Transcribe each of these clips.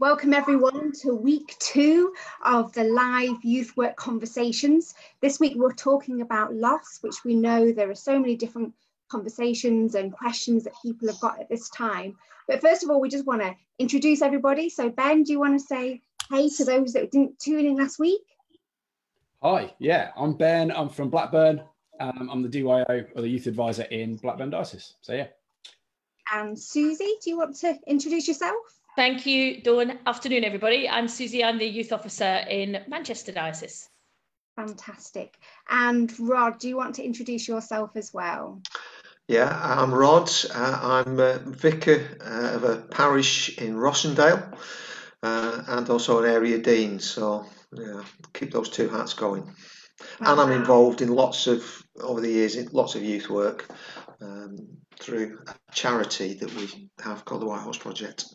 Welcome everyone to week two of the live youth work conversations. This week we're talking about loss, which we know there are so many different conversations and questions that people have got at this time. But first of all, we just want to introduce everybody. So Ben, do you want to say hey to those that didn't tune in last week? Hi, yeah, I'm Ben. I'm from Blackburn. Um, I'm the DYO or the youth advisor in Blackburn Diocese. So yeah. And Susie, do you want to introduce yourself? Thank you, Dawn. Afternoon, everybody. I'm Susie. I'm the youth officer in Manchester Diocese. Fantastic. And Rod, do you want to introduce yourself as well? Yeah, I'm Rod. Uh, I'm a vicar uh, of a parish in Rossendale uh, and also an area dean. So, yeah, keep those two hats going. And I'm involved in lots of, over the years, in lots of youth work um, through a charity that we have called the White Horse Project.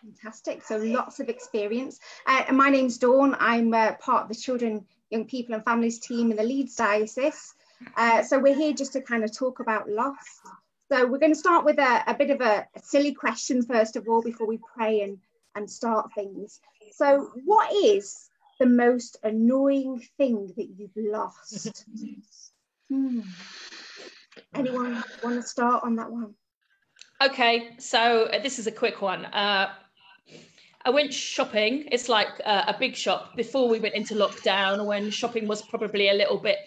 Fantastic. So lots of experience. Uh, and my name's Dawn. I'm uh, part of the Children, Young People and Families team in the Leeds Diocese. Uh, so we're here just to kind of talk about loss. So we're going to start with a, a bit of a, a, silly question first of all before we pray and, and start things. So what is the most annoying thing that you've lost? hmm. Anyone want to start on that one? Okay, so this is a quick one. Uh, I went shopping. It's like uh, a big shop before we went into lockdown when shopping was probably a little bit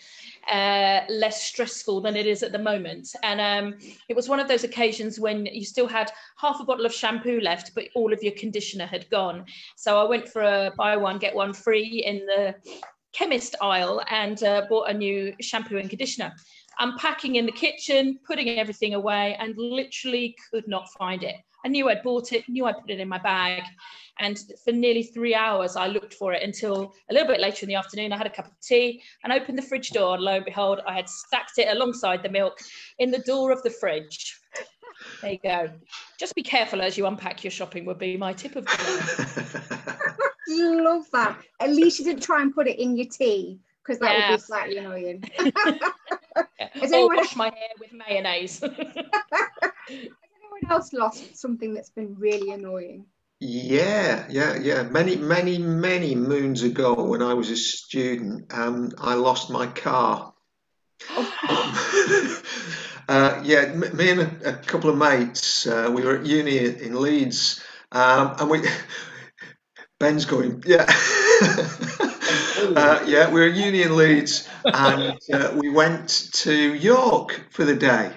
uh, less stressful than it is at the moment. And um, it was one of those occasions when you still had half a bottle of shampoo left, but all of your conditioner had gone. So I went for a buy one, get one free in the chemist aisle and uh, bought a new shampoo and conditioner. Unpacking in the kitchen, putting everything away, and literally could not find it. I knew I'd bought it, knew I put it in my bag. And for nearly three hours, I looked for it until a little bit later in the afternoon. I had a cup of tea and opened the fridge door. And lo and behold, I had stacked it alongside the milk in the door of the fridge. There you go. Just be careful as you unpack your shopping, would be my tip of the day. Love that. At least you didn't try and put it in your tea because that yeah. would be slightly annoying. yeah. Or wash my hair with mayonnaise else lost something that's been really annoying? Yeah, yeah, yeah. Many, many, many moons ago, when I was a student, um, I lost my car. Oh. uh, yeah, me and a, a, couple of mates, uh, we were at uni in Leeds, um, and we. Ben's going, yeah. uh, yeah, we were at uni in Leeds, and uh, we went to York for the day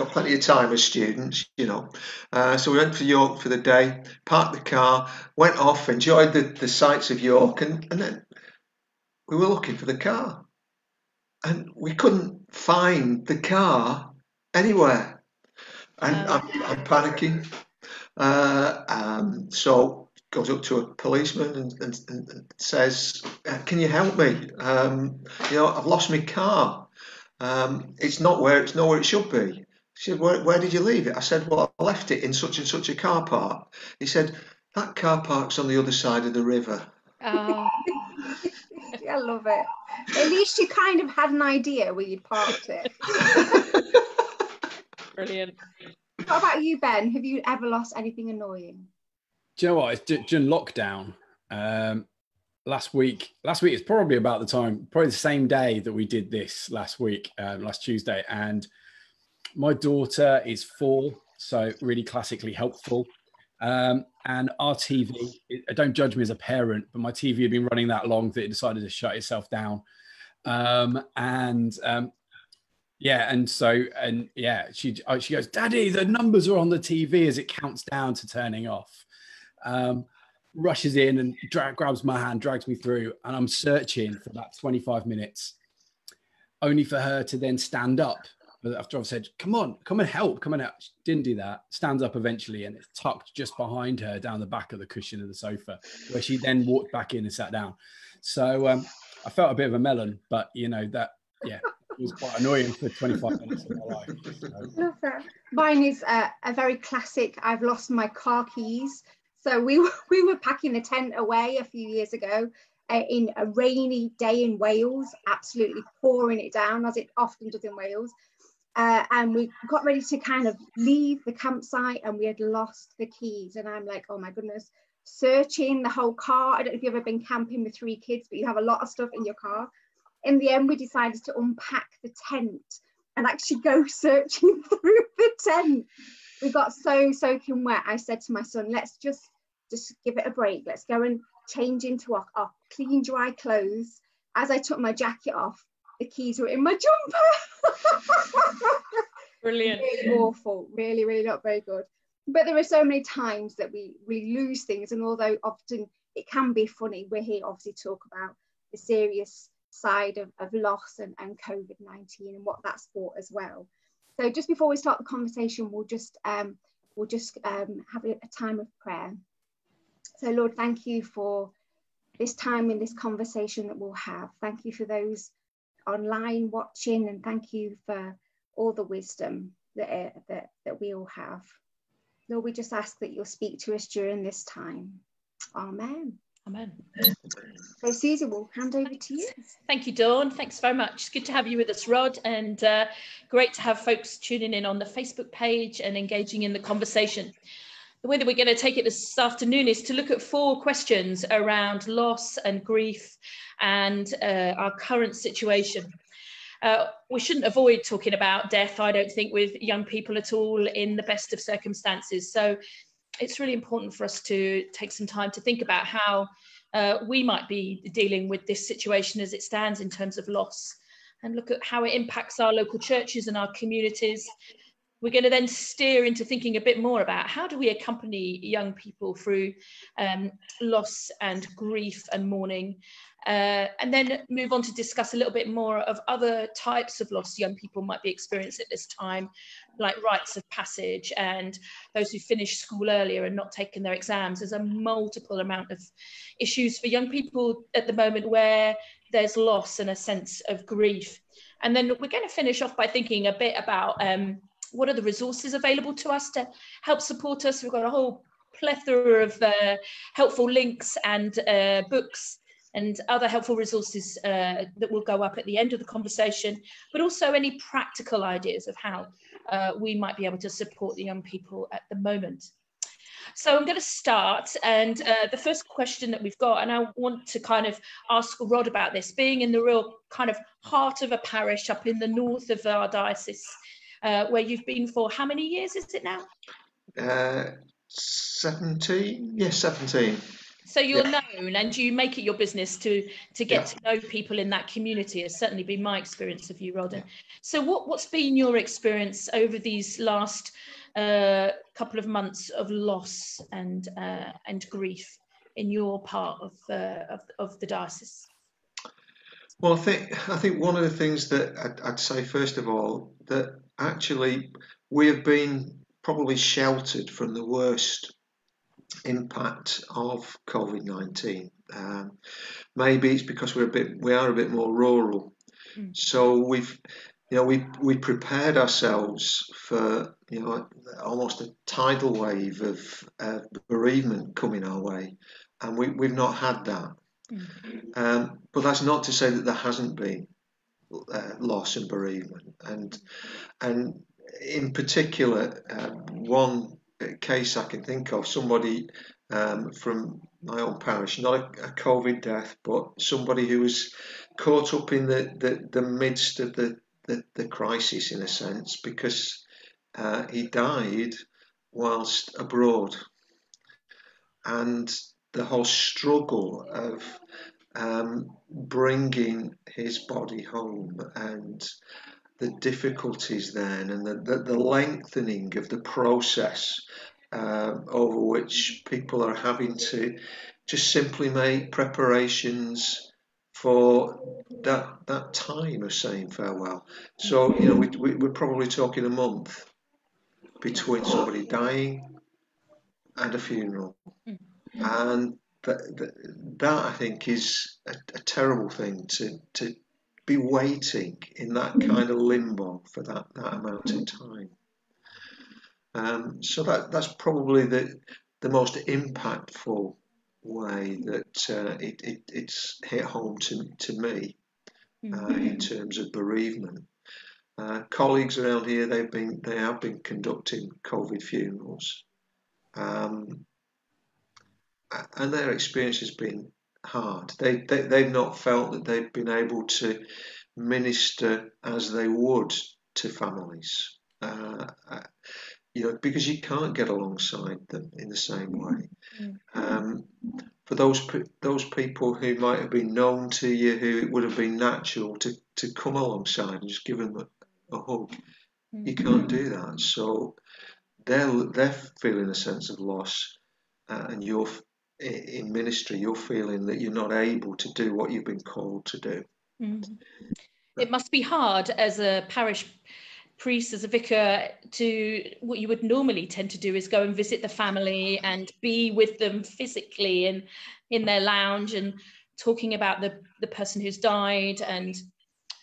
got plenty of time as students, you know. Uh, so we went to York for the day, parked the car, went off, enjoyed the, the sights of York, and, and then we were looking for the car. And we couldn't find the car anywhere. And I'm, I'm panicking. Uh, um, so goes up to a policeman and, and, and says, uh, "Can you help me? Um, you know, I've lost my car. Um, it's not where it's not where it should be." She said, where, where did you leave it? I said, well, I left it in such and such a car park. He said, that car park's on the other side of the river. Oh. I love it. At least you kind of had an idea where you'd parked it. Brilliant. What about you, Ben? Have you ever lost anything annoying? Do you know what? It's during lockdown. Um, last week, last week is probably about the time, probably the same day that we did this last week, um, last Tuesday, and my daughter is four, so really classically helpful. Um, and our TV, don't judge me as a parent, but my TV had been running that long that it decided to shut itself down. Um, and um, yeah, and so and yeah, she uh, she goes, Daddy, the numbers are on the TV as it counts down to turning off. Um, rushes in and dra- grabs my hand, drags me through, and I'm searching for about 25 minutes, only for her to then stand up after I've said, "Come on, come and help, come and help," she didn't do that. Stands up eventually, and it's tucked just behind her down the back of the cushion of the sofa, where she then walked back in and sat down. So um, I felt a bit of a melon, but you know that, yeah, it was quite annoying for 25 minutes of my life. So. Mine is a, a very classic. I've lost my car keys. So we were, we were packing the tent away a few years ago, uh, in a rainy day in Wales, absolutely pouring it down as it often does in Wales. Uh, and we got ready to kind of leave the campsite and we had lost the keys and i'm like oh my goodness searching the whole car. I don't know if you've ever been camping with three kids, but you have a lot of stuff in your car. In the end, we decided to unpack the tent and actually go searching through the tent. We got so soaking wet. I said to my son, let's just just give it a break. Let's go and change into our, our clean, dry clothes. As I took my jacket off, the keys were in my jumper. Brilliant. really awful. Really, really not very good. But there are so many times that we we lose things, and although often it can be funny, we're here obviously talk about the serious side of, of loss and, and COVID-19 and what that's brought as well. So just before we start the conversation, we'll just um, we'll just um, have a, a time of prayer. So Lord, thank you for this time in this conversation that we'll have. Thank you for those online watching, and thank you for all the wisdom that, uh, that, that we all have. Lord, we just ask that you'll speak to us during this time. Amen. Amen. So, Susie, we'll hand over to you. Thank you, Dawn. Thanks very much. It's good to have you with us, Rod, and uh, great to have folks tuning in on the Facebook page and engaging in the conversation. The way that we're going to take it this afternoon is to look at four questions around loss and grief and uh, our current situation. Uh, we shouldn't avoid talking about death, I don't think, with young people at all in the best of circumstances. So it's really important for us to take some time to think about how uh, we might be dealing with this situation as it stands in terms of loss and look at how it impacts our local churches and our communities. We're going to then steer into thinking a bit more about how do we accompany young people through um, loss and grief and mourning uh, and then move on to discuss a little bit more of other types of loss young people might be experiencing at this time, like rites of passage and those who finish school earlier and not taking their exams. There's a multiple amount of issues for young people at the moment where there's loss and a sense of grief. And then we're going to finish off by thinking a bit about um, what are the resources available to us to help support us. We've got a whole plethora of uh, helpful links and uh, books and other helpful resources uh, that will go up at the end of the conversation, but also any practical ideas of how uh, we might be able to support the young people at the moment. So I'm going to start, and uh, the first question that we've got, and I want to kind of ask Rod about this, being in the real kind of heart of a parish up in the north of our diocese, uh, where you've been for how many years is it now? Uh, 17, yes, 17. So you're yeah. known, and you make it your business to to get yeah. to know people in that community. Has certainly been my experience of you, Rodden. So what what's been your experience over these last uh, couple of months of loss and uh, and grief in your part of uh, of, of the diocese? Well, I think I think one of the things that I'd, I'd say first of all that actually we have been probably sheltered from the worst impact of COVID nineteen. Um, maybe it's because we're a bit we are a bit more rural, mm. so we've you know we we prepared ourselves for you know almost a tidal wave of uh, bereavement coming our way, and we we've not had that. Mm. Um, but that's not to say that there hasn't been uh, loss and bereavement, and and in particular, uh, one case I can think of somebody um, from my own parish, not a, a, COVID death, but somebody who was caught up in the, the, the midst of the, the, the, crisis in a sense because uh, he died whilst abroad. And the whole struggle of um, bringing his body home and the difficulties then and the, the, the lengthening of the process uh, over which people are having to just simply make preparations for that that time of saying farewell. So you know we, we, we're probably talking a month between somebody dying and a funeral, mm-hmm. and that, that, that I think is a, a terrible thing to to be waiting in that mm. kind of limbo for that, that amount of time. Um, so that that's probably the the most impactful way that uh, it, it, it's hit home to, to me uh, mm-hmm. in terms of bereavement. Uh, colleagues around here they've been they have been conducting COVID funerals. Um, and their experience has been hard. They, they they've not felt that they've been able to minister as they would to families. Uh, uh you know, because you can't get alongside them in the same way. Mm. Um, for those those people who might have been known to you, who it would have been natural to, to come alongside and just give them a, a hug, you can't do that. So they're they're feeling a sense of loss, uh, and you're in ministry, you're feeling that you're not able to do what you've been called to do. Mm. It must be hard as a parish priest as a vicar to what you would normally tend to do is go and visit the family and be with them physically in in their lounge and talking about the the person who's died and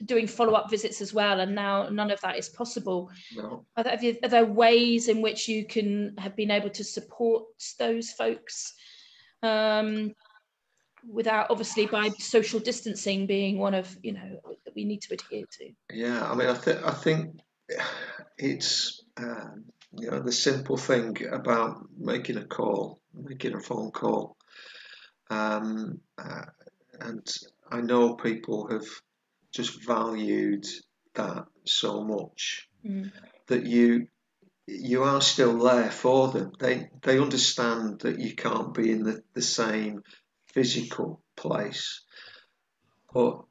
doing follow-up visits as well and now none of that is possible no. are, there, are there ways in which you can have been able to support those folks um, without obviously by social distancing being one of you know that we need to adhere to yeah i mean i think i think it's um, you know the simple thing about making a call, making a phone call, um, uh, and I know people have just valued that so much mm. that you you are still there for them. They they understand that you can't be in the, the same physical place, but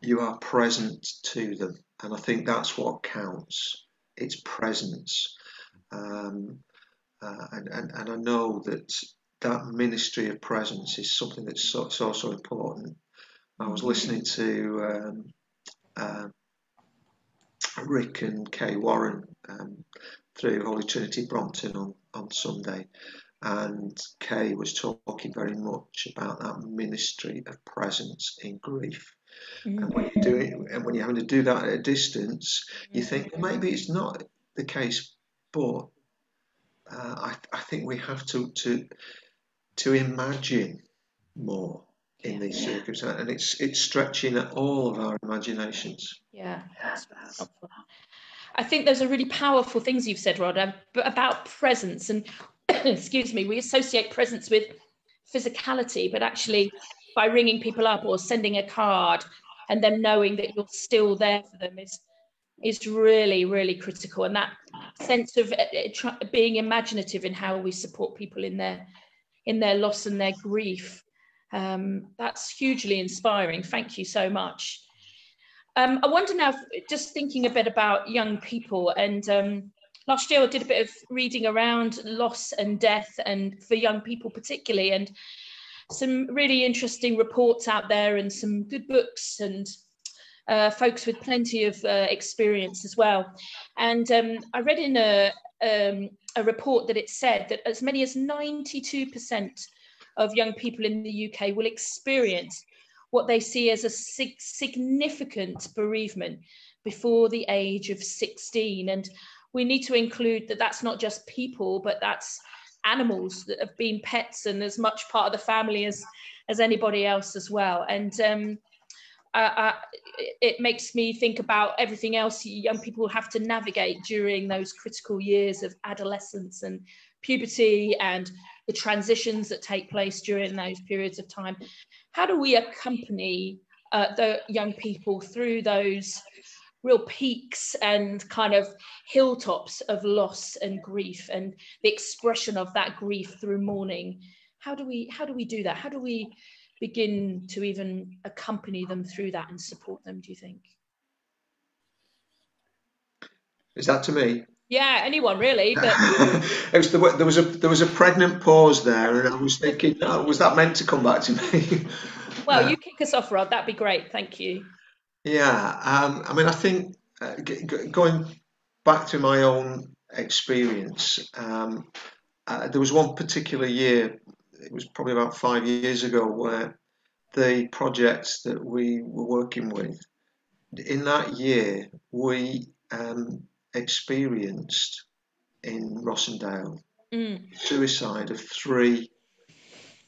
you are present to them and I think that's what counts. It's presence, um, uh, and, and and I know that that ministry of presence is something that's so so, so important. I was listening to um, uh, Rick and Kay Warren um, through Holy Trinity Brompton on, on Sunday, and Kay was talking very much about that ministry of presence in grief. Mm-hmm. And when you do it, and when you're having to do that at a distance, you think well, maybe it's not the case, but uh, I, I think we have to to to imagine more in these yeah. circumstances, and it's it's stretching at all of our imaginations. Yeah, I think those are really powerful things you've said, Rod, about presence. And excuse me, we associate presence with physicality, but actually by ringing people up or sending a card and them knowing that you're still there for them is is really really critical. And that sense of uh, being imaginative in how we support people in their in their loss and their grief um, that's hugely inspiring. Thank you so much um, i wonder now just thinking a bit about young people and um, last year i did a bit of reading around loss and death and for young people particularly and some really interesting reports out there and some good books and uh, folks with plenty of uh, experience as well. And um, I read in a, um, a report that it said that as many as 92% of young people in the UK will experience what they see as a sig- significant bereavement before the age of 16. And we need to include that that's not just people, but that's animals that have been pets and as much part of the family as as anybody else as well and um, uh, it makes me think about everything else young people have to navigate during those critical years of adolescence and puberty and the transitions that take place during those periods of time. How do we accompany uh, the young people through those real peaks and kind of hilltops of loss and grief and the expression of that grief through mourning? How do we how do we do that? How do we begin to even accompany them through that and support them do you think? Is that to me? Yeah anyone really but was the, there was a there was a pregnant pause there and i was thinking oh, was that meant to come back to me? Well uh, you kick us off rod that'd be great thank you. Yeah, um, I mean, I think uh, g- going back to my own experience, um, uh, there was one particular year, it was probably about five years ago, where the projects that we were working with, in that year, we um, experienced in Rossendale mm. suicide of three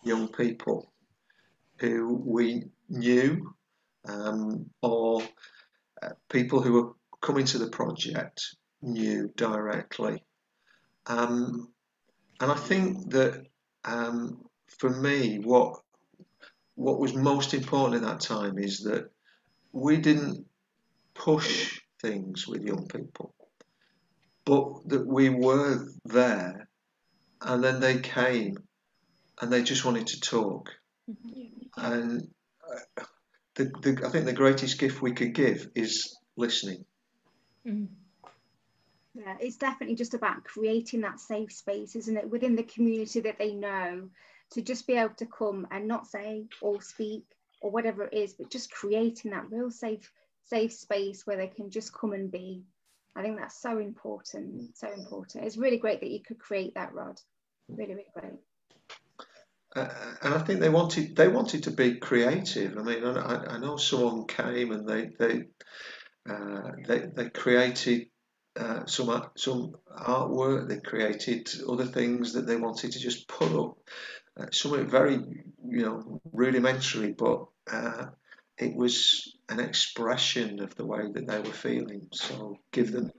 young people who we knew um, or uh, people who were coming to the project knew directly. Um, and I think that um, for me, what what was most important at that time is that we didn't push things with young people, but that we were there, and then they came, and they just wanted to talk, and uh, the, the I think the greatest gift we could give is listening. Mm. Yeah, it's definitely just about creating that safe space, isn't it, within the community that they know, to just be able to come and not say or speak or whatever it is, but just creating that real safe safe space where they can just come and be. I think that's so important, so important. It's really great that you could create that, Rod. Really, really great. Uh, and I think they wanted they wanted to be creative. I mean, I, I know someone came and they they uh, they, they created uh, some some artwork. They created other things that they wanted to just put up. Uh, something very you know rudimentary, but uh, it was an expression of the way that they were feeling. So give them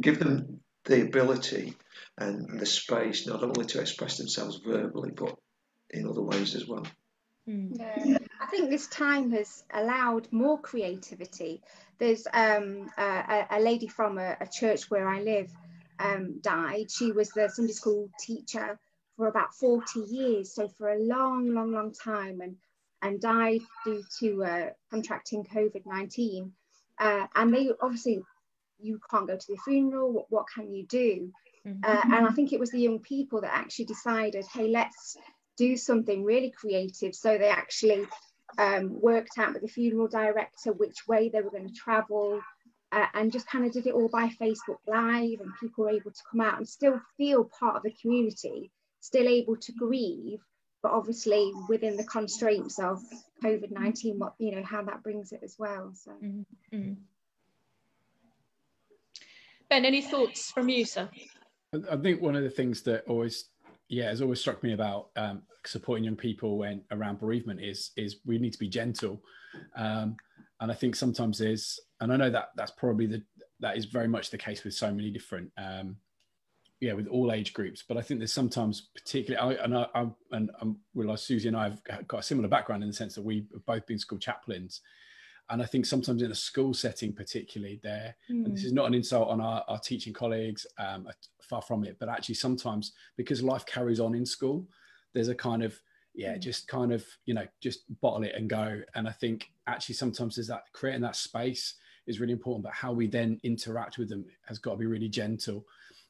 give them the ability and the space not only to express themselves verbally, but in other ways as well. Hmm. Yeah. I think this time has allowed more creativity. There's um, a, a, lady from a, a, church where I live um, died. She was the Sunday school teacher for about 40 years, so for a long, long, long time, and and died due to uh, contracting COVID 19. Uh, and they obviously, you can't go to the funeral. What, what can you do? Mm-hmm. Uh, and I think it was the young people that actually decided, hey, let's do something really creative. So they actually um, worked out with the funeral director which way they were going to travel. Uh, and just kind of did it all by Facebook Live, and people were able to come out and still feel part of the community, still able to grieve, but obviously within the constraints of COVID 19, what you know, how that brings it as well. So, mm-hmm. Ben, any thoughts from you, sir? I think one of the things that always, yeah, has always struck me about um, supporting young people when around bereavement is is we need to be gentle, um, and I think sometimes is, and I know that that's probably the that is very much the case with so many different um, yeah, with all age groups. But I think there's sometimes particularly, I, and I, I and um, well, Susie and I have got a similar background in the sense that we've both been school chaplains. And I think sometimes in a school setting, particularly there, mm. and this hmm. is not an insult on our, our teaching colleagues, um, far from it, but actually sometimes because life carries on in school, there's a kind of, yeah, mm. just kind of, you know, just bottle it and go. And I think actually sometimes there's that creating that space is really important, but how we then interact with them has got to be really gentle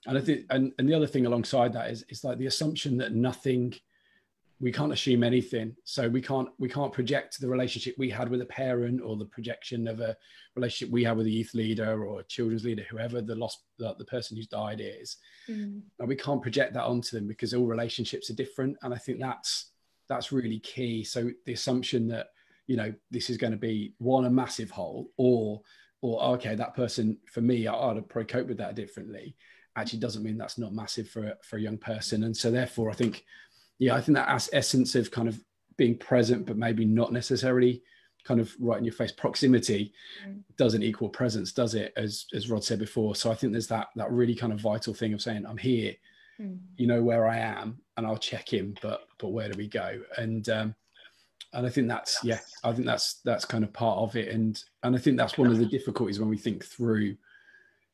and I think, and, and the other thing alongside that is, is like the assumption that nothing, we can't assume anything. So we can't, we can't project the relationship we had with a parent or the projection of a relationship we had with a youth leader or a children's leader, whoever the lost, the, the person who's died is. Mm. And we can't project that onto them because all relationships are different. And I think that's, that's really key. So the assumption that, you know, this is going to be one, a massive hole or, or okay, that person for me, I'd probably cope with that differently actually doesn't mean that's not massive for for a young person. And so therefore, I think, yeah, I think that essence of kind of being present, but maybe not necessarily kind of right in your face proximity mm. doesn't equal presence does it as as rod said before so i think there's that that really kind of vital thing of saying i'm here mm. you know where i am and i'll check in but but where do we go and um and i think that's yeah i think that's that's kind of part of it and and i think that's one of the difficulties when we think through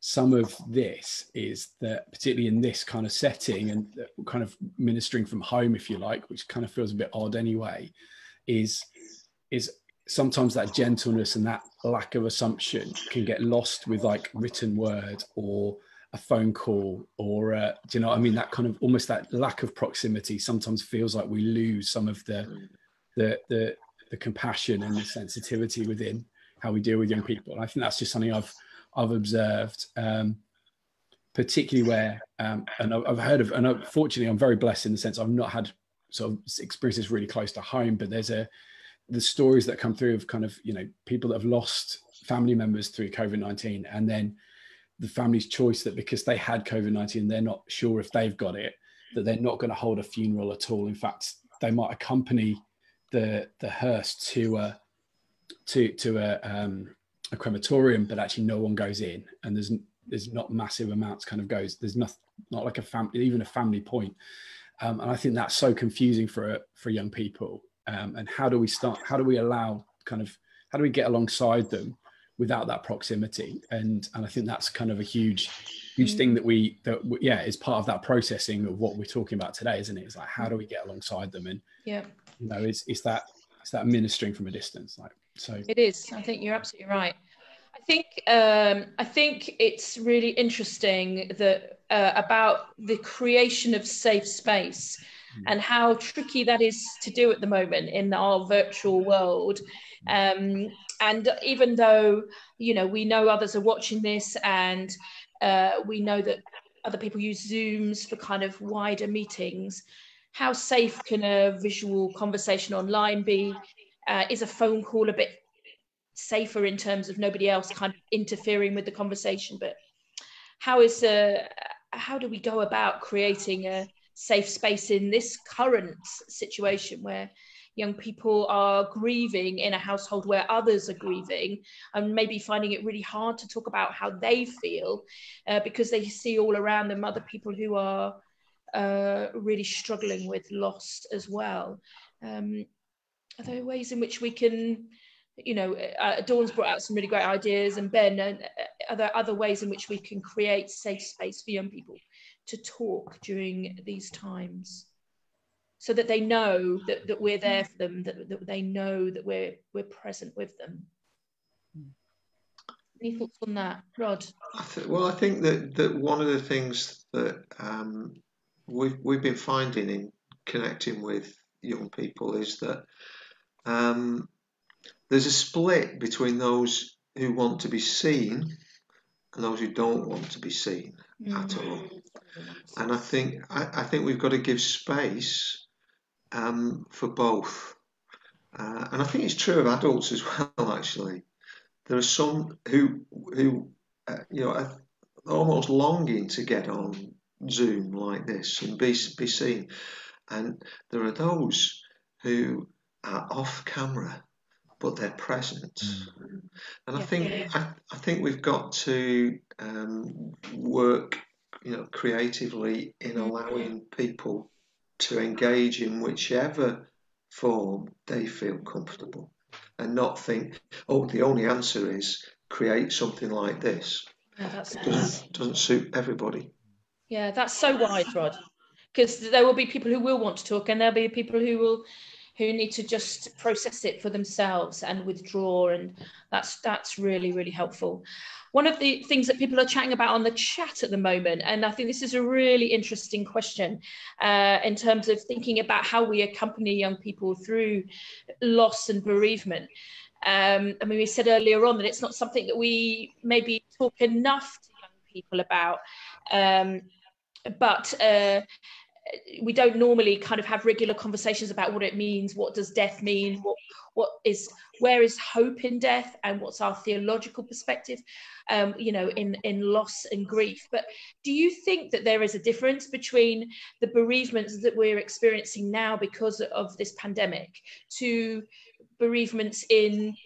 some of this is that particularly in this kind of setting and kind of ministering from home if you like which kind of feels a bit odd anyway is is sometimes that gentleness and that lack of assumption can get lost with like written word or a phone call or uh, do you know i mean? That kind of almost that lack of proximity sometimes feels like we lose some of the the the, the compassion and the sensitivity within how we deal with young people. And i think that's just something i've I've observed, um, particularly where, um, and I've heard of, and unfortunately, I'm very blessed in the sense I've not had sort of experiences really close to home, but there's a the stories that come through of kind of you know people that have lost family members through COVID nineteen, and then the family's choice that because they had COVID nineteen, they're not sure if they've got it, that they're not going to hold a funeral at all. In fact, they might accompany the the hearse to a to to a um, a crematorium, but actually no one goes in, and there's there's not massive amounts kind of goes. There's not not like a family, even a family point. um, and I think that's so confusing for for young people. Um, and how do we start? How do we allow kind of how do we get alongside them without that proximity? And and I think that's kind of a huge huge thing that we that we, yeah is part of that processing of what we're talking about today, isn't it? It's like how do we get alongside them? And yeah, you know, it's it's that it's that ministering from a distance, like so. It is. I think you're absolutely right. I think um, I think it's really interesting that uh, about the creation of safe space mm. and how tricky that is to do at the moment in our virtual world. Um, and even though you know we know others are watching this, and uh, we know that other people use Zooms for kind of wider meetings, how safe can a visual conversation online be? Uh, is a phone call a bit safer in terms of nobody else kind of interfering with the conversation but how is uh, how do we go about creating a safe space in this current situation where young people are grieving in a household where others are grieving and maybe finding it really hard to talk about how they feel uh, because they see all around them other people who are uh, really struggling with loss as well? Um, are there ways in which we can you know, uh, Dawn's brought out some really great ideas, and Ben, and uh, other other ways in which we can create safe space for young people to talk during these times, so that they know that, that we're there for them, that, that they know that we're we're present with them. Any thoughts on that, Rod? I th- well, I think that that one of the things that um, we've we've been finding in connecting with young people is that um, there's a split between those who want to be seen and those who don't want to be seen mm. at all. And I think I, I, think we've got to give space um, for both. Uh, and I think it's true of adults as well. Actually, there are some who who uh, you know are almost longing to get on Zoom like this and be be seen, and there are those who are off camera but they're present. Mm. And I think I, I, think we've got to um, work, you know, creatively in mm. allowing people to engage in whichever form they feel comfortable, and not think, oh, the only answer is create something like this. Yeah, that's it doesn't, doesn't suit everybody. Yeah, that's so wise, Rod. Because there will be people who will want to talk, and there'll be people who will who need to just process it for themselves and withdraw and that's that's really really helpful one of the things that people are chatting about on the chat at the moment and i think this is a really interesting question uh, in terms of thinking about how we accompany young people through loss and bereavement um, I mean, we said earlier on that it's not something that we maybe talk enough to young people about. Um, but uh, we don't normally kind of have regular conversations about what it means what does death mean what what is where is hope in death and what's our theological perspective um, you know in in loss and grief. But do you think that there is a difference between the bereavements that we're experiencing now because of this pandemic to bereavements in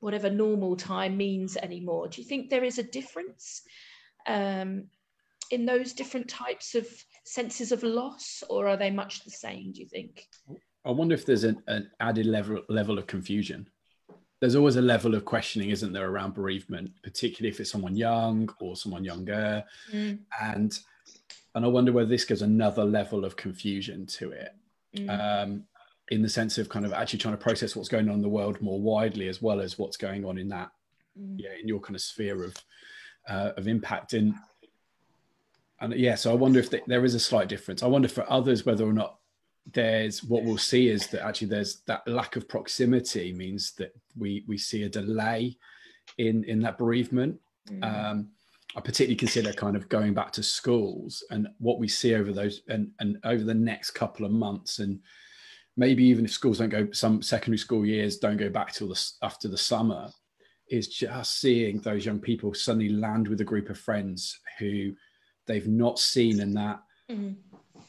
whatever normal time means anymore? Do you think there is a difference um, in those different types of senses of loss, or are they much the same? Do you think? I wonder if there's an, an added level level of confusion. There's always a level of questioning, isn't there, around bereavement, particularly if it's someone young or someone younger, mm. and and I wonder whether this gives another level of confusion to it. Mm. Um, in the sense of kind of actually trying to process what's going on in the world more widely as well as what's going on in that mm. yeah in your kind of sphere of uh, of impact and and yeah, so I wonder if there is a slight difference. I wonder for others whether or not there's what we'll see is that actually there's that lack of proximity means that we we see a delay in in that bereavement. Mm. Um, I particularly consider kind of going back to schools and what we see over those and, and over the next couple of months and maybe even if schools don't go some secondary school years don't go back till the after the summer is just seeing those young people suddenly land with a group of friends who they've not seen and that mm-hmm.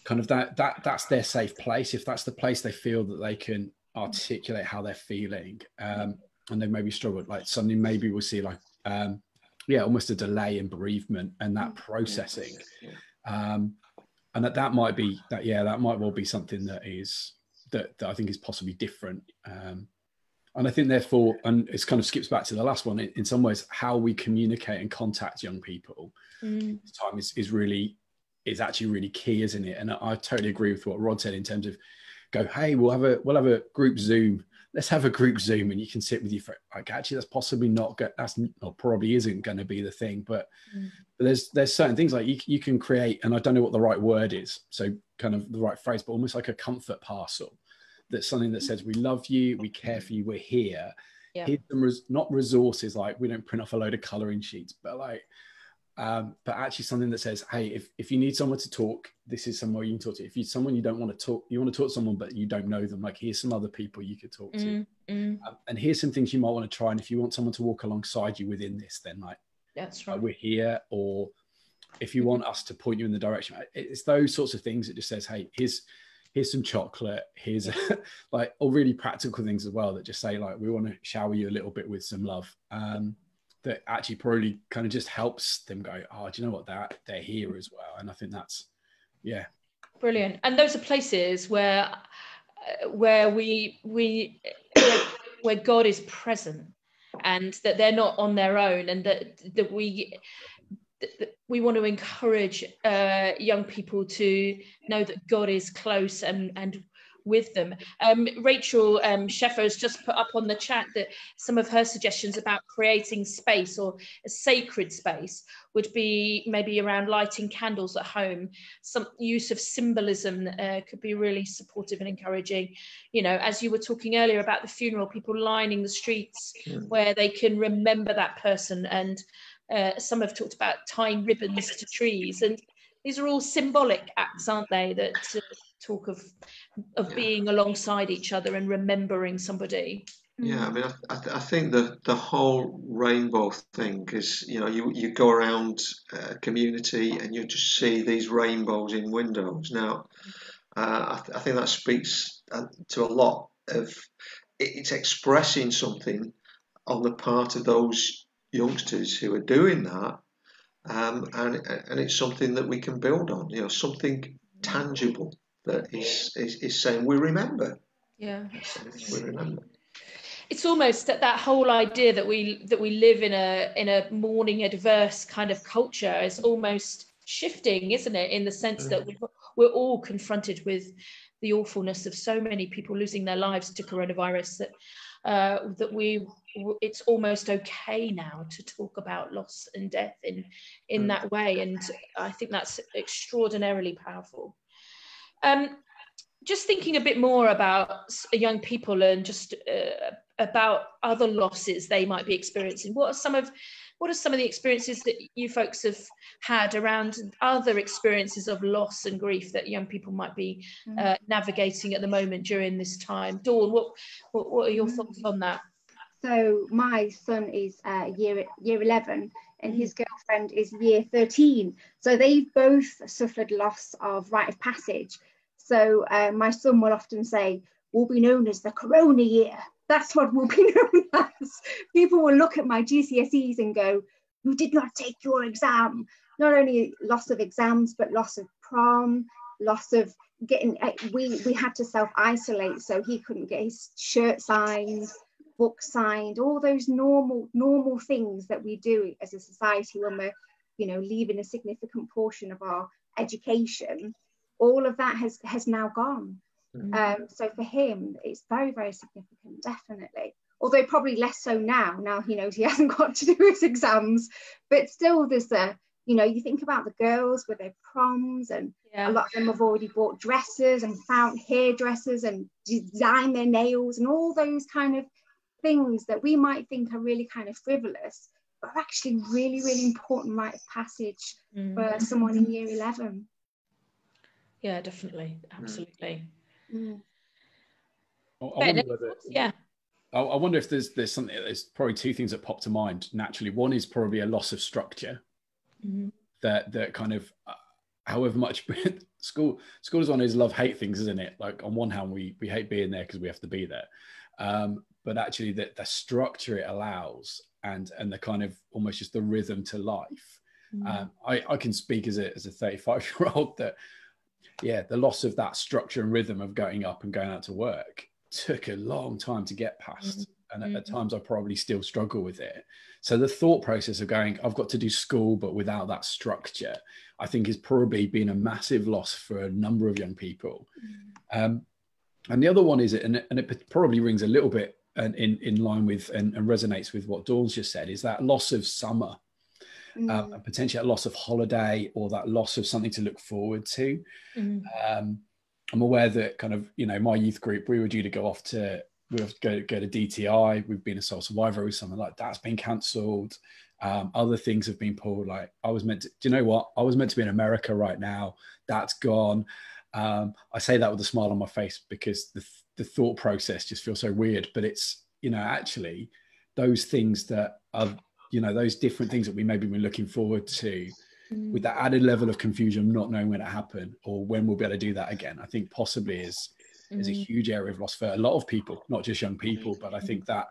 kind of that that that's their safe place if that's the place they feel that they can articulate how they're feeling um, and they maybe struggle like suddenly maybe we'll see like um, yeah almost a delay in bereavement and that processing um, and that that might be that yeah that might well be something that is that, that I think is possibly different. Um, and I think therefore, and it kind of skips back to the last one. In, some ways, how we communicate and contact young people Mm. this time is, is really is actually really key, isn't it? And I, I totally agree with what Rod said in terms of go, hey, we'll have a we'll have a group Zoom. Let's have a group Zoom, and you can sit with your friend. Like, actually, that's possibly not go, that's or probably isn't going to be the thing, but, Mm. but there's there's certain things like you you can create, and I don't know what the right word is, so kind of the right phrase, but almost like a comfort parcel. That's something that says we love you, we care for you, we're here. Yeah. Here's some res- not resources like we don't print off a load of coloring sheets, but like um, but actually something that says, hey, if, if you need someone to talk, this is somewhere you can talk to. If you someone you don't want to talk, you want to talk to someone, but you don't know them, like here's some other people you could talk to. Mm. Mm. Um, and here's some things you might want to try. And if you want someone to walk alongside you within this, then like That's right. we're here. Or if you want us to point you in the direction, it's those sorts of things that just says, hey, here's here's some chocolate. Here's like all really practical things as well that just say like we want to shower you a little bit with some love. Um, that actually probably kind of just helps them go, oh, do you know what? That they're here as well. And I think that's yeah, Brilliant. And those are places where where we we where, where God is present and that they're not on their own and that that we that we want to encourage uh, young people to know that God is close and and with them. Um, Rachel um, Sheffer has just put up on the chat that some of her suggestions about creating space or a sacred space would be maybe around lighting candles at home. Some use of symbolism uh, could be really supportive and encouraging. You know, as you were talking earlier about the funeral, people lining the streets Mm. where they can remember that person. And uh, some have talked about tying ribbons to trees. And these are all symbolic acts, aren't they? That uh, talk of of Yeah. being alongside each other and remembering somebody. Yeah, I mean, I, I, th- I think the the whole rainbow thing is, you know, you you go around a community and you just see these rainbows in windows. Now, uh, I, th- I think that speaks uh, to a lot of it's expressing something on the part of those youngsters who are doing that, um, and and it's something that we can build on. You know, something tangible that is is, is saying we remember, Yeah. we remember. it's almost that that whole idea that we that we live in a in a mourning adverse kind of culture is almost shifting isn't it in the sense that we've, we're all confronted with the awfulness of so many people losing their lives to coronavirus that uh, that we it's almost okay now to talk about loss and death in in Mm. that way and i think that's extraordinarily powerful um just thinking a bit more about young people and just uh, about other losses they might be experiencing what are some of what are some of the experiences that you folks have had around other experiences of loss and grief that young people might be Mm. uh, navigating at the moment during this time dawn what what, what are your Mm. thoughts on that So my son is uh, year year 11 and Mm. his girlfriend is year 13. So they've both suffered loss of rite of passage. So uh, my son will often say, we'll be known as the corona year. That's what we'll be known as. People will look at my GCSEs and go, you did not take your exam. Not only loss of exams, but loss of prom, loss of getting, uh, we, we had to self isolate so he couldn't get his shirt signed book signed all those normal normal things that we do as a society when we're you know leaving a significant portion of our education all of that has has now gone um, so for him it's very very significant definitely although probably less so now now he knows he hasn't got to do his exams but still there's a you know you think about the girls with their proms and yeah a lot of them have already bought dresses and found hairdressers and design their nails and all those kind of things that we might think are really kind of frivolous, but are actually really, really important rite of passage Mm. for someone in year 11. yeah definitely absolutely Mm. I, I wonder whether yeah I, I wonder if there's there's something there's probably two things that pop to mind naturally. One is probably a loss of structure Mhm. that that kind of uh, however much school school is one of those love hate things isn't it like on one hand we we hate being there because we have to be there um but actually the, the structure it allows and and the kind of almost just the rhythm to life Mm. um, I, I can speak as a as a 35 year old that yeah, the loss of that structure and rhythm of going up and going out to work took a long time to get past. Mm-hmm. And at, at, mm-hmm. times I probably still struggle with it. So the thought process of going, I've got to do school, but without that structure, I think has probably been a massive loss for a number of young people. Mm-hmm. Um, and the other one is, and, and it probably rings a little bit in, in line with and, and resonates with what Dawn's just said, is that loss of summer mm. um, potentially a loss of holiday or that loss of something to look forward to. Mm. Um, I'm aware that kind of you know my youth group we were due to go off to we have to go go to DTI. We've been a Soul Survivor or something like that's been cancelled. Um, other things have been pulled. Like I was meant to. Do you know what? I was meant to be in America right now. That's gone. Um, I say that with a smile on my face because the the thought process just feels so weird. But it's you know actually those things that are you know those different things that we maybe been looking forward to mm. with that added level of confusion not knowing when it happened or when we'll be able to do that again i think possibly is mm. is a mm. huge area of loss for a lot of people not just young people but i think that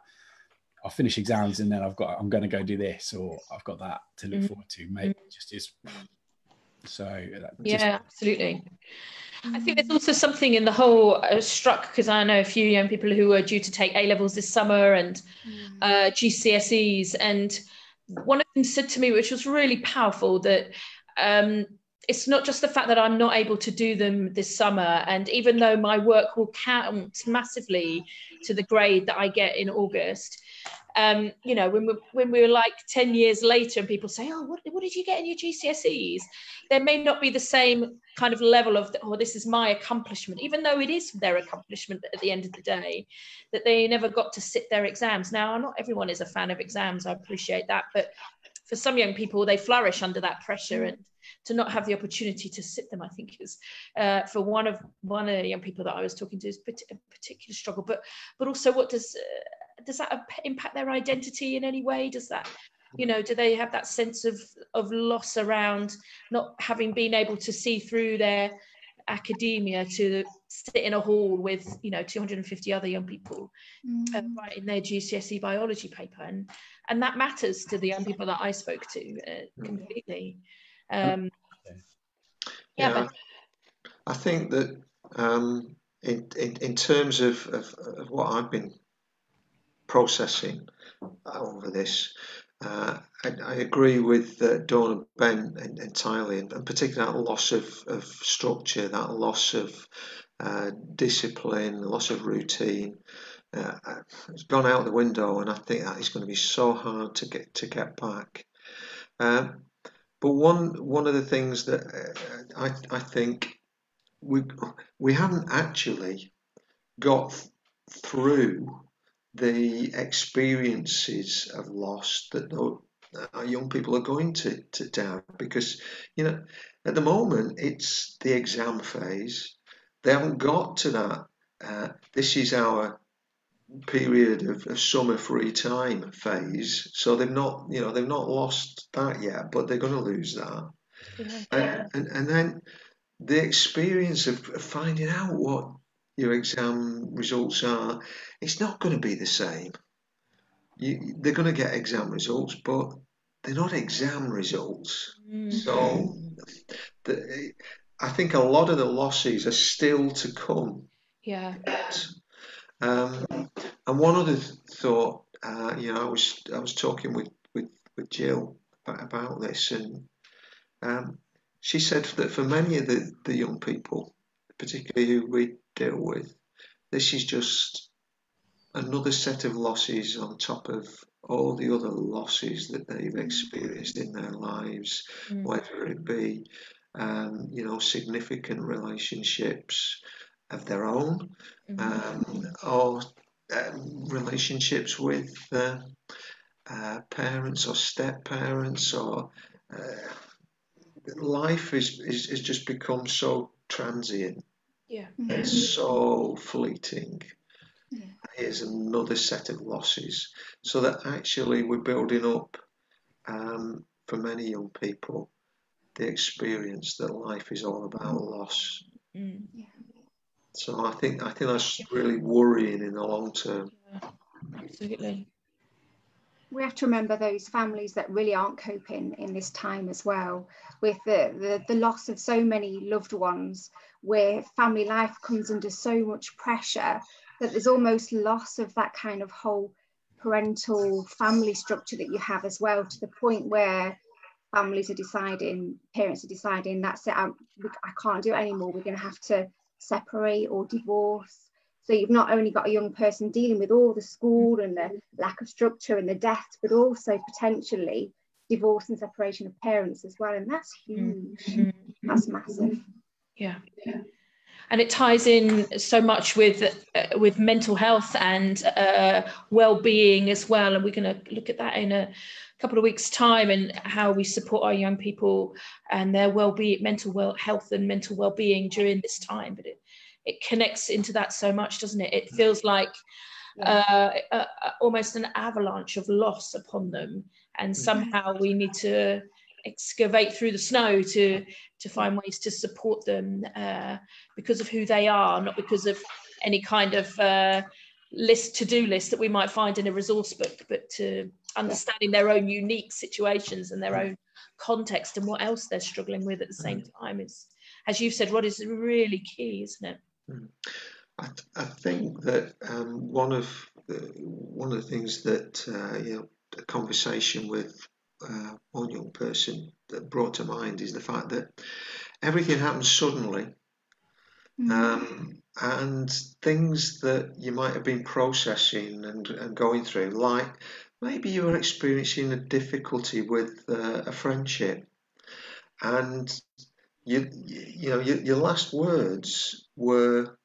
i'll finish exams and then i've got i'm going to go do this or i've got that to look mm. forward to maybe mm. just is so just, yeah absolutely I think there's also something in the whole uh, struck because I know a few young people who are due to take A levels this summer and mm. uh, GCSEs, and one of them said to me, which was really powerful, that um, it's not just the fact that I'm not able to do them this summer, and even though my work will count massively to the grade that I get in August, um, you know, when we when we were like 10 years later and people say, oh, what, what did you get in your GCSEs? There may not be the same kind of level of, oh, this is my accomplishment, even though it is their accomplishment at the end of the day, that they never got to sit their exams. Now, not everyone is a fan of exams, I appreciate that, but for some young people, they flourish under that pressure and to not have the opportunity to sit them, I think is uh, for one of one of the young people that I was talking to is a particular struggle. But but also, what does uh, does that impact their identity in any way? Does that you know do they have that sense of of loss around not having been able to see through their academia to sit in a hall with you know 250 other young people uh, mm. uh, writing their GCSE biology paper? And and that matters to the young people that I spoke to uh, mm. completely. Um, yeah, yeah but, I think that um, in, in, in terms of, of, of what I've been processing over this. Uh, I, I, agree with uh, Dawn and Ben entirely, and, and particularly that loss of, of structure, that loss of uh, discipline, loss of routine. Uh, it's gone out the window, and I think that is going to be so hard to get to get back. Um, but one one of the things that uh, I I think we we haven't actually got through the experiences of loss that our young people are going to, to, have because you know at the moment it's the exam phase. They haven't got to that uh, this is our period of, of, summer free time phase. So they've not you know they've not lost that yet but they're going to lose that. Yeah. and, and, and then the experience of finding out what your exam results are, it's not going to be the same. You, they're going to get exam results, but they're not exam results. Mm. So the, I think a lot of the losses are still to come. Yeah. Um, and one other thought, uh, you know, I was I was talking with with, with Jill about, about this, and um, she said that for many of the, the young people, particularly who we deal with. This is just another set of losses on top of all the other losses that they've experienced in their lives, mm. whether it be, um, you know, significant relationships of their own mm. um, or um, relationships with uh, uh, parents or step parents or uh, life is, is, is just become so transient yeah. It's so fleeting. Yeah. Here's another set of losses. So that actually we're building up um, for many young people the experience that life is all about loss. Mm. Yeah. So I think I think that's really worrying in the long term. Yeah. Absolutely. We have to remember those families that really aren't coping in this time as well. With the, the, the loss of so many loved ones where family life comes under so much pressure that there's almost loss of that kind of whole parental family structure that you have as well to the point where families are deciding parents are deciding that's it I, I can't do it anymore. We're going to have to separate or divorce so you've not only got a young person dealing with all the school and the lack of structure and the death, but also potentially divorce and separation of parents as well. And that's huge. Mm-hmm. That's massive. Yeah. yeah. And it ties in so much with uh, with mental health and uh, well-being as well. And we're going to look at that in a couple of weeks' time and how we support our young people and their well-being, mental well health and mental well-being during this time. But it it connects into that so much, doesn't it? It feels like uh, uh, almost an avalanche of loss upon them, and mm-hmm. somehow we need to excavate through the snow to to find ways to support them uh, because of who they are, not because of any kind of uh, list to do list that we might find in a resource book, but to understanding their own unique situations and their mm-hmm. own context and what else they're struggling with at the same time is, as you've said, Rod is really key, isn't it? I, I think that um, one of the, one of the things that uh, you know a conversation with uh, one young person that brought to mind is the fact that everything happens suddenly, mm. um, and things that you might have been processing and, and going through, like maybe you were experiencing a difficulty with uh, a friendship, and you you know your, your last words were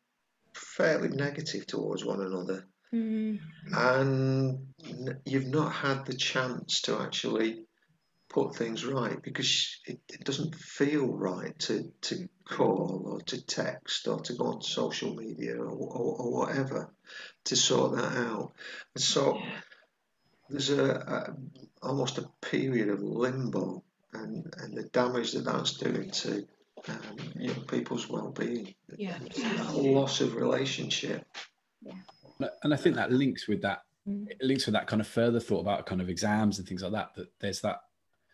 fairly negative towards one another. Mm. and you've not had the chance to actually put things right because it, it doesn't feel right to, to call or to text or to go on social media or, or, or whatever to sort that out. And so there's a, a almost a period of limbo and, and the damage that that's doing to um, young people's well-being. Yeah, loss of relationship. Yeah. And I think that links with that. Mm. It links with that kind of further thought about kind of exams and things like that. That there's that,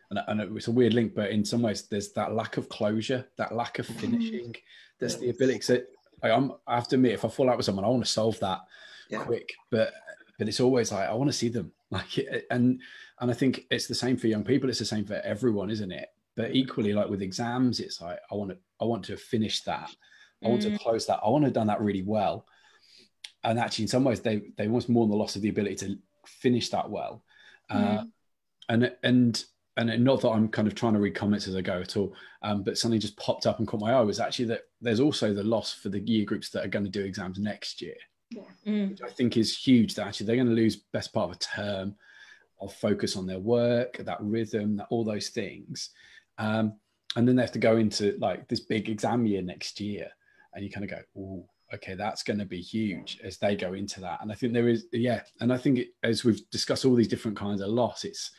and I know it's a weird link, but in some ways there's that lack of closure, that lack of mm. finishing. Mm. There's the ability. to. I, I'm, I have to admit, if I fall out with someone, I want to solve that yeah. quick. But but it's always like I want to see them. Like and and I think it's the same for young people. It's the same for everyone, isn't it? But equally, like with exams, it's like I want to I want to finish that. I want mm. to close that. I want to have done that really well. And actually, in some ways, they they almost mourn the loss of the ability to finish that well. Uh, mm. Uh, and and and not that I'm kind of trying to read comments as I go at all, um, but something just popped up and caught my eye was actually that there's also the loss for the year groups that are going to do exams next year, yeah. mm. which I think is huge. That actually they're going to lose best part of a term of focus on their work, that rhythm, that all those things. Um, and then they have to go into like this big exam year next year, and you kind of go, oh, okay, that's going to be huge as they go into that. And I think there is, yeah, and I think it, as we've discussed all these different kinds of loss, it's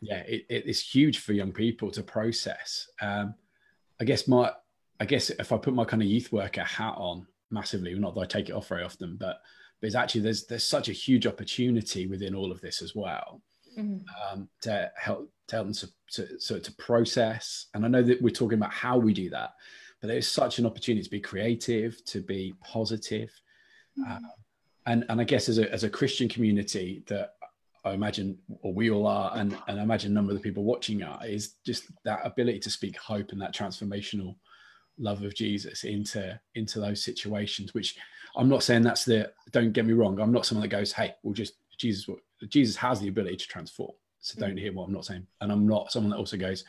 yeah, it, it's huge for young people to process. Um, I guess my, I guess if I put my kind of youth worker hat on massively, not that I take it off very often, but but it's actually there's there's such a huge opportunity within all of this as well mm-hmm. um, to help to help them to, to, so to process. And I know that we're talking about how we do that, but there's such an opportunity to be creative, to be positive. Mm-hmm. Uh, and, and I guess as a, as a Christian community that I imagine, or we all are, and, and I imagine a number of the people watching are, is just that ability to speak hope and that transformational love of Jesus into into those situations. Which I'm not saying that's the. Don't get me wrong. I'm not someone that goes, "Hey, we'll just Jesus." Jesus has the ability to transform. So don't hear what I'm not saying. And I'm not someone that also goes,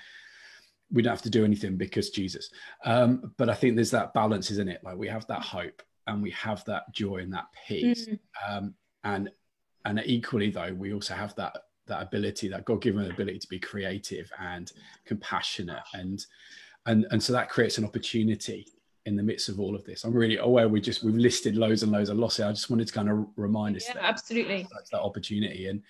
we don't have to do anything because Jesus. Um, but I think there's that balance, isn't it? Like we have that hope and we have that joy and that peace. Mm. Um, and and equally though, we also have that that ability, that God-given ability to be creative and compassionate and and and so that creates an opportunity in the midst of all of this. I'm really aware we just we've listed loads and loads of losses. I just wanted to kind of remind us yeah, that absolutely that's that opportunity and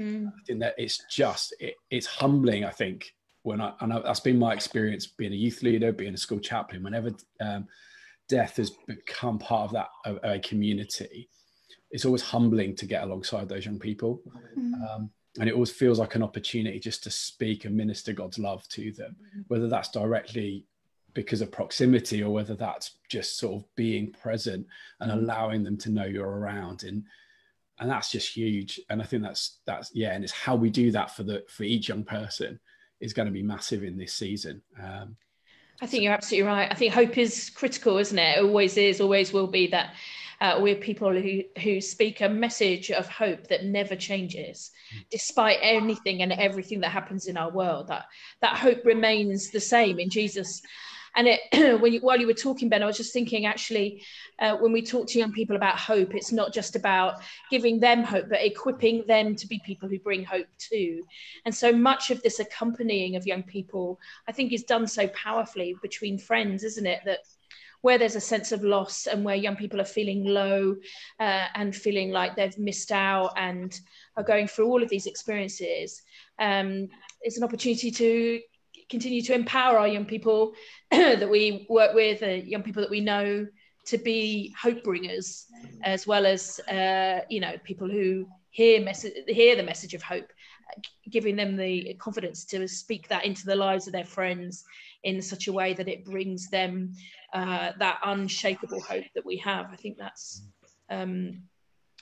Mm. I think that it's just it, it's humbling. I think when I and that's been my experience being a youth leader, being a school chaplain. Whenever um, death has become part of that of a community, it's always humbling to get alongside those young people. Mm. Um, and it always feels like an opportunity just to speak and minister God's love to them, mm-hmm. whether that's directly because of proximity or whether that's just sort of being present and mm-hmm. allowing them to know you're around and and that's just huge and i think that's that's yeah and it's how we do that for the for each young person is going to be massive in this season um, I think you're absolutely right. I think hope is critical, isn't it? It always is, always will be that uh, we're people who, who speak a message of hope that never changes, despite anything and everything that happens in our world. That that hope remains the same in Jesus. And it, when you, while you were talking, Ben, I was just thinking actually, uh, when we talk to young people about hope, it's not just about giving them hope, but equipping them to be people who bring hope too. And so much of this accompanying of young people, I think, is done so powerfully between friends, isn't it? That where there's a sense of loss and where young people are feeling low uh, and feeling like they've missed out and are going through all of these experiences, um, it's an opportunity to continue to empower our young people that we work with, uh, young people that we know, to be hope bringers, as well as uh, you know people who hear message hear the message of hope, giving them the confidence to speak that into the lives of their friends in such a way that it brings them uh, that unshakable hope that we have. I think that's. Um,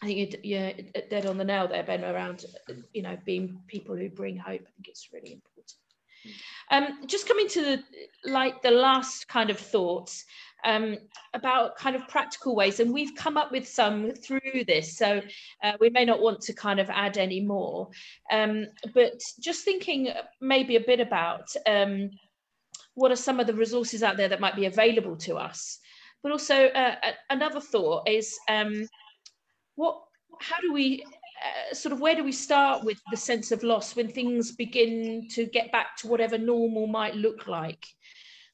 I think you're, you're dead on the nail there, Ben, around you know being people who bring hope. I think it's really important. Um, just coming to the, like the last kind of thoughts um, about kind of practical ways, and we've come up with some through this, so uh, we may not want to kind of add any more. Um, but just thinking maybe a bit about um, what are some of the resources out there that might be available to us, but also uh, another thought is um, what how do we uh, sort of where do we start with the sense of loss when things begin to get back to whatever normal might look like?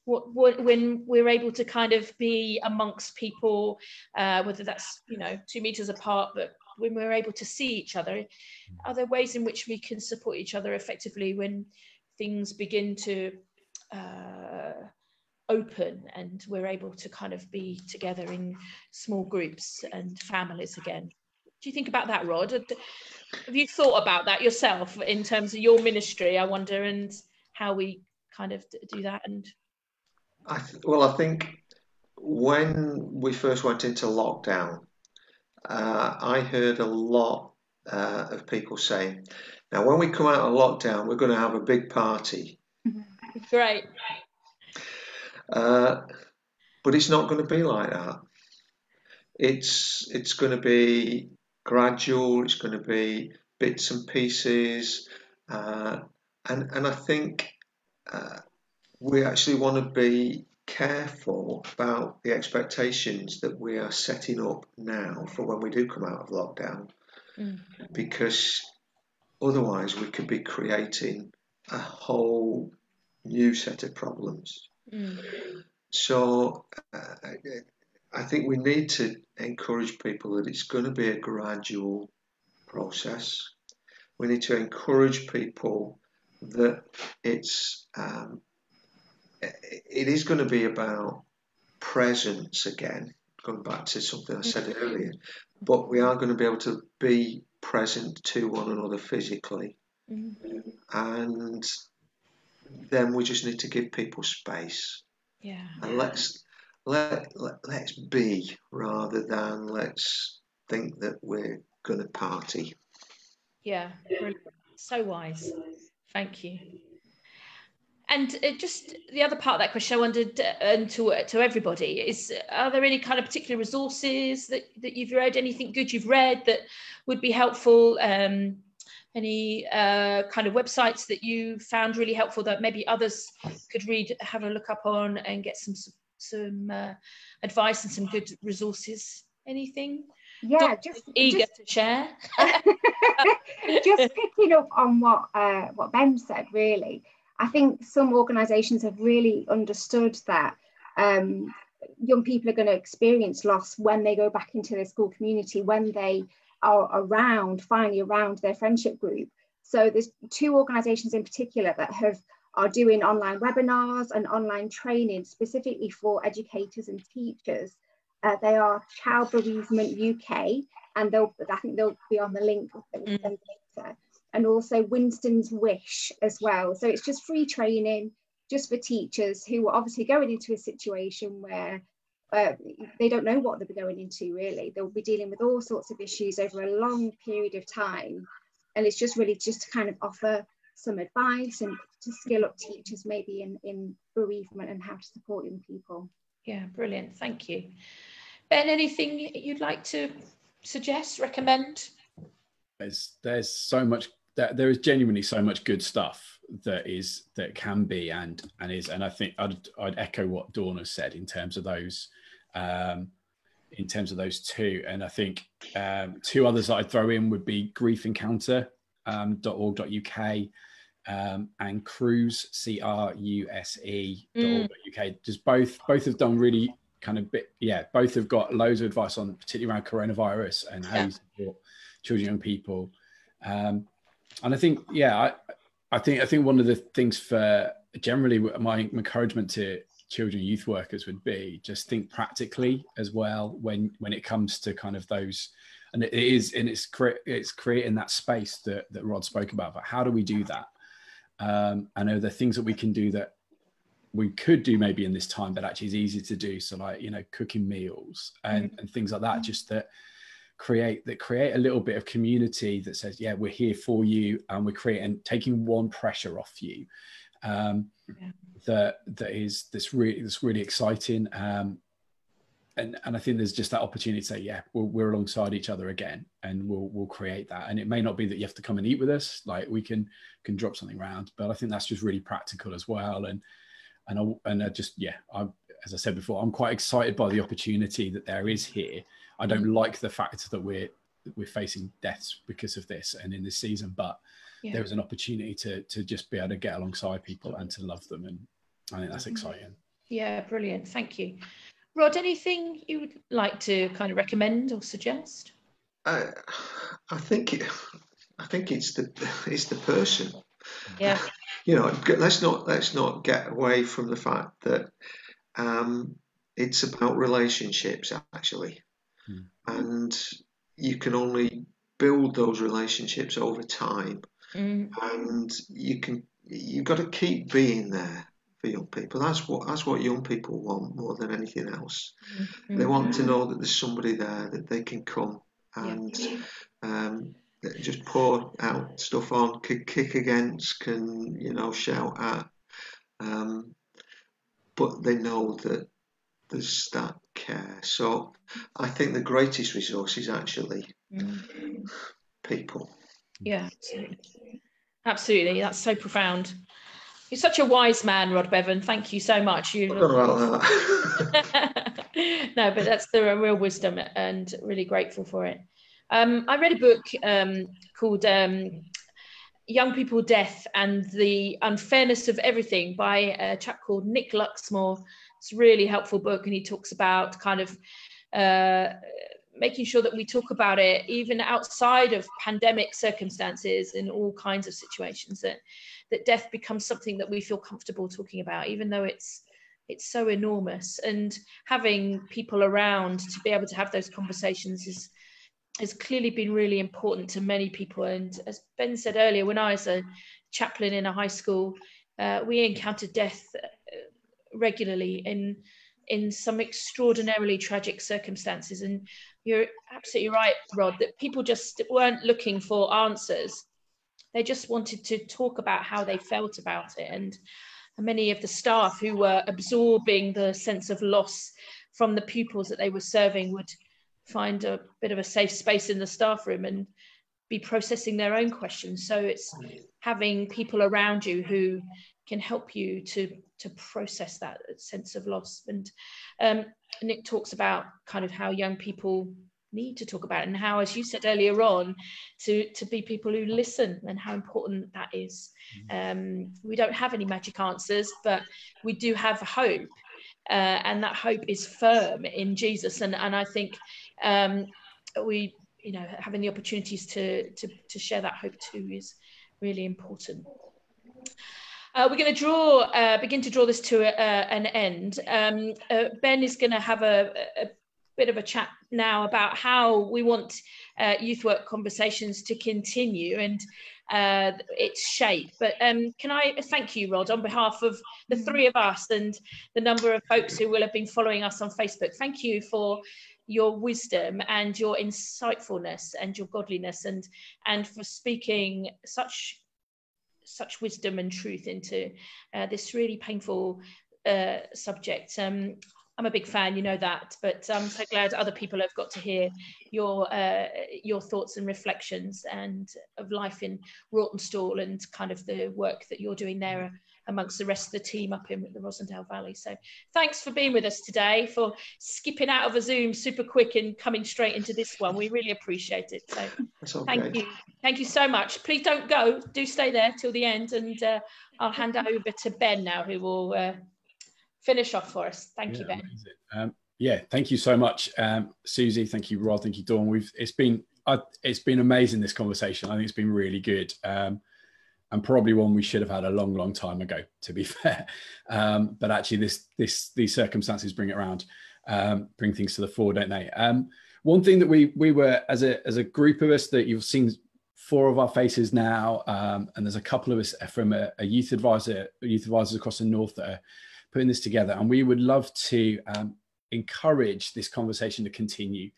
What, what, when we're able to kind of be amongst people, uh, whether that's you know two meters apart, but when we're able to see each other, are there ways in which we can support each other effectively when things begin to uh, open and we're able to kind of be together in small groups and families again? do you think about that, Rod? Have you thought about that yourself in terms of your ministry? I wonder, and how we kind of do that. And I th- well, I think when we first went into lockdown, uh, I heard a lot uh, of people saying, "Now, when we come out of lockdown, we're going to have a big party." Great. Uh, but it's not going to be like that. It's it's going to be gradual. It's going to be bits and pieces, uh, and and I think uh, we actually want to be careful about the expectations that we are setting up now for when we do come out of lockdown, mm. because otherwise we could be creating a whole new set of problems. Mm. So uh, I think we need to encourage people that it's going to be a gradual process. We need to encourage people that it's um, it is going to be about presence again. Going back to something I said mm-hmm. earlier, but we are going to be able to be present to one another physically, mm-hmm. and then we just need to give people space. Yeah. And let's let, let let's be rather than let's think that we're going to party. Yeah, so wise. Thank you. And uh, just the other part of that question I wondered, uh, and to to everybody, is are there any kind of particular resources that, that you've read, anything good you've read that would be helpful? Um, any uh, kind of websites that you found really helpful that maybe others could read, have a look up on, and get some some uh, advice and some good resources? Anything? Yeah, just eager just, to share. just picking up on what uh, what Ben said, really, I think some organisations have really understood that um, young people are going to experience loss when they go back into their school community, when they are around, finally around their friendship group. So there's two organisations in particular that have are doing online webinars and online training specifically for educators and teachers. Uh, they are Child Bereavement UK, and they'll, I think they'll be on the link mm. later. and also Winston's Wish as well. So it's just free training just for teachers who are obviously going into a situation where uh, they don't know what they'll be going into really. They'll be dealing with all sorts of issues over a long period of time. And it's just really just to kind of offer some advice and to skill up teachers maybe in, in bereavement and how to support young people. Yeah, brilliant. Thank you. Ben, anything you'd like to suggest, recommend? There's there's so much that there is genuinely so much good stuff that is that can be and and is and I think I'd, I'd echo what Dawn has said in terms of those um, in terms of those two and I think um, two others that I'd throw in would be griefencounter.org.uk um, um, and Cruse C R U S E mm. UK. Just both both have done really kind of bit yeah both have got loads of advice on particularly around coronavirus and how yeah. you support children young people um, and I think yeah I, I think I think one of the things for generally my encouragement to children youth workers would be just think practically as well when when it comes to kind of those and it is and it's cre- it's creating that space that that Rod spoke about but how do we do that um, I know the things that we can do that we could do maybe in this time, but actually is easy to do. So like, you know, cooking meals and, mm-hmm. and things like that, just that create that create a little bit of community that says, yeah, we're here for you and we're creating taking one pressure off you. Um, yeah. that that is this really that's really exciting. Um, and and I think there's just that opportunity to say, yeah, we're, we're alongside each other again, and we'll we'll create that. And it may not be that you have to come and eat with us, like we can can drop something around, but I think that's just really practical as well. And and I and I just yeah, I as I said before, I'm quite excited by the opportunity that there is here. I don't like the fact that we're we're facing deaths because of this and in this season, but yeah. was an opportunity to to just be able to get alongside people and to love them, and I think that's mm-hmm. exciting. Yeah, brilliant. Thank you. Rod, anything you would like to kind of recommend or suggest? I, I think it, I think it's the it's the person. Yeah. You know, let's not let's not get away from the fact that um, it's about relationships actually, hmm. and you can only build those relationships over time, mm. and you can you've got to keep being there for young people. That's what that's what young people want more than anything else. Mm-hmm. They want to know that there's somebody there that they can come and yeah. um, just pour out stuff on, can kick against, can you know shout at, um, but they know that there's that care. So I think the greatest resource is actually mm. people. Yeah, absolutely. absolutely. That's so profound. You're such a wise man, Rod Bevan. Thank you so much. You no, but that's the real wisdom and really grateful for it. Um, I read a book um, called um, Young People Death and the Unfairness of Everything by a chap called Nick Luxmoore. It's a really helpful book, and he talks about kind of uh, making sure that we talk about it even outside of pandemic circumstances in all kinds of situations that that death becomes something that we feel comfortable talking about even though it's it's so enormous. And having people around to be able to have those conversations is has clearly been really important to many people. And as ben said earlier when i was a chaplain in a high school uh, we encountered death uh, regularly in in some extraordinarily tragic circumstances. And you're absolutely right, Rod, that people just weren't looking for answers. They just wanted to talk about how they felt about it. And many of the staff who were absorbing the sense of loss from the pupils that they were serving would find a bit of a safe space in the staff room and be processing their own questions. So it's having people around you who can help you to to process that sense of loss. And um, Nick talks about kind of how young people need to talk about it and how, as you said earlier on, to, to be people who listen and how important that is. Mm-hmm. Um, we don't have any magic answers, but we do have hope. Uh, and that hope is firm in Jesus. And, and I think um, we, you know, having the opportunities to, to, to share that hope too is really important. Uh, we're going to draw, uh, begin to draw this to a, uh, an end. Um, uh, ben is going to have a, a, bit of a chat now about how we want uh, youth work conversations to continue. And uh, its shape. But um, can I thank you, Rod, on behalf of the three of us and the number of folks who will have been following us on Facebook. Thank you for your wisdom and your insightfulness and your godliness and and for speaking such such wisdom and truth into uh, this really painful uh, subject. Um, I'm a big fan, you know that, but I'm so glad other people have got to hear your uh, your thoughts and reflections and of life in Rawtenstall and kind of the work that you're doing there amongst the rest of the team up in the Rossendale Valley. So thanks for being with us today, for skipping out of a Zoom super quick and coming straight into this one. We really appreciate it. So okay. thank you. Thank you so much. Please don't go. Do stay there till the end and uh, I'll hand over to Ben now who will uh, finish off for us. Thank yeah, you, Ben. Um, yeah, thank you so much, um, Susie. Thank you, Rod. Thank you, Dawn. We've it's been uh, it's been amazing this conversation. I think it's been really good, um, and probably one we should have had a long, long time ago. To be fair, um, but actually, this this these circumstances bring it around, um, bring things to the fore, don't they? Um, one thing that we we were as a as a group of us that you've seen four of our faces now, um, and there's a couple of us from a, a youth advisor, youth advisors across the north that are putting this together. And we would love to um, encourage this conversation to continue.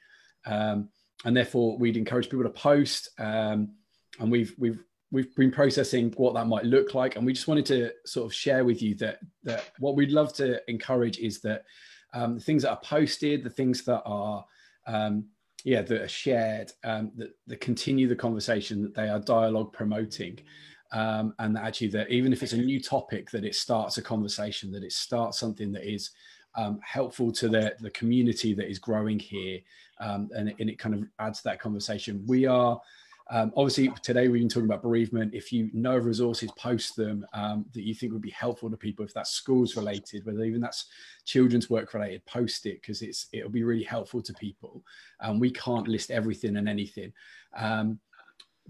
Um, and therefore, we'd encourage people to post. Um, and we've we've we've been processing what that might look like, and we just wanted to sort of share with you that that what we'd love to encourage is that um, the things that are posted, the things that are um, yeah that are shared, um, that, that continue the conversation, that they are dialogue promoting um, and that actually that even if it's a new topic that it starts a conversation that it starts something that is um, helpful to the, the community that is growing here um, and, and, it kind of adds to that conversation. We are um, obviously today we've been talking about bereavement. If you know resources post them um, that you think would be helpful to people if that's schools related whether even that's children's work related post it because it's it'll be really helpful to people. And we can't list everything and anything. Um,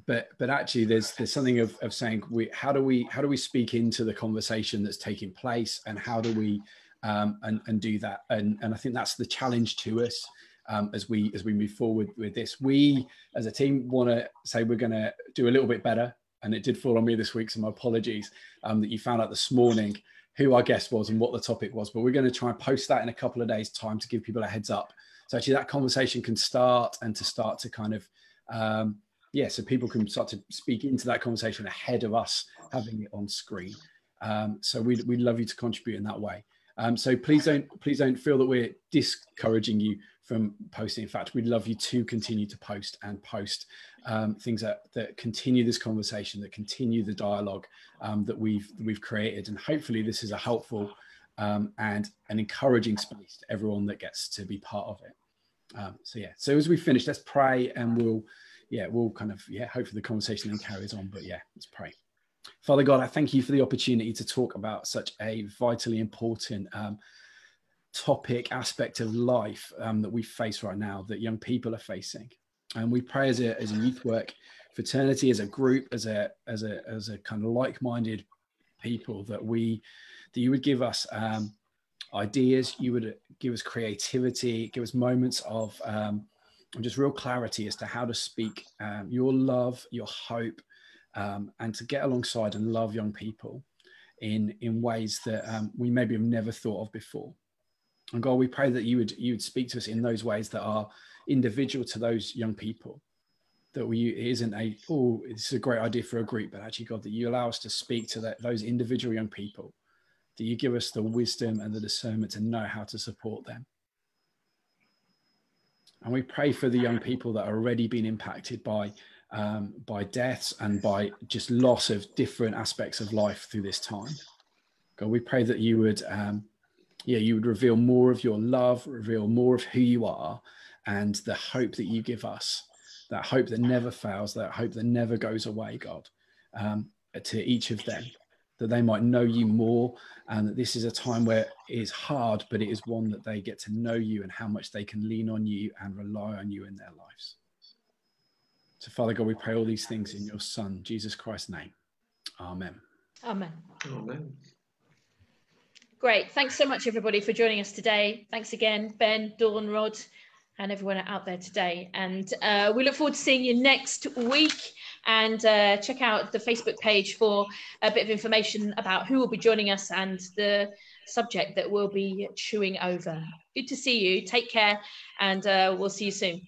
but but actually there's there's something of, of saying we how do we how do we speak into the conversation that's taking place and how do we um, and and do that? And and I think that's the challenge to us um, as we as we move forward with this we as a team want to say we're going to do a little bit better and it did fall on me this week so my apologies um, that you found out this morning who our guest was and what the topic was but we're going to try and post that in a couple of days time to give people a heads up so actually that conversation can start and to start to kind of um, yeah, so people can start to speak into that conversation ahead of us having it on screen. Um, so we'd, we'd love you to contribute in that way. Um, so please don't please don't feel that we're discouraging you from posting. In fact, we'd love you to continue to post and post um, things that, that continue this conversation, that continue the dialogue um, that we've we've created, and hopefully this is a helpful um, and an encouraging space to everyone that gets to be part of it. Um, so yeah, so as we finish, let's pray and we'll yeah, we'll kind of, yeah, hopefully the conversation then carries on. But yeah, let's pray. Father God, I thank you for the opportunity to talk about such a vitally important um, topic, aspect of life um, that we face right now, that young people are facing. And we pray as a, as a youth work fraternity, as a group, as a, as a, as a kind of like-minded people that we, that you would give us um, ideas, you would give us creativity, give us moments of um, just real clarity as to how to speak um, your love, your hope, um, and to get alongside and love young people in in ways that um, we maybe have never thought of before. And God, we pray that you would you would speak to us in those ways that are individual to those young people. That we it isn't a oh is a great idea for a group, but actually God that you allow us to speak to that, those individual young people. That you give us the wisdom and the discernment to know how to support them. And we pray for the young people that are already being impacted by um, by deaths and by just loss of different aspects of life through this time. God, we pray that you would, um, yeah, you would reveal more of your love, reveal more of who you are, and the hope that you give us, that hope that never fails, that hope that never goes away, God, um, to each of them that they might know you more and that this is a time where it is hard but it is one that they get to know you and how much they can lean on you and rely on you in their lives. So father god we pray all these things in your son jesus christ's name. Amen. Amen. Amen great thanks so much everybody for joining us today thanks again ben dawn rod and everyone out there today and uh, we look forward to seeing you next week and uh, check out the Facebook page for a bit of information about who will be joining us and the subject that we'll be chewing over. Good to see you. Take care, and uh, we'll see you soon.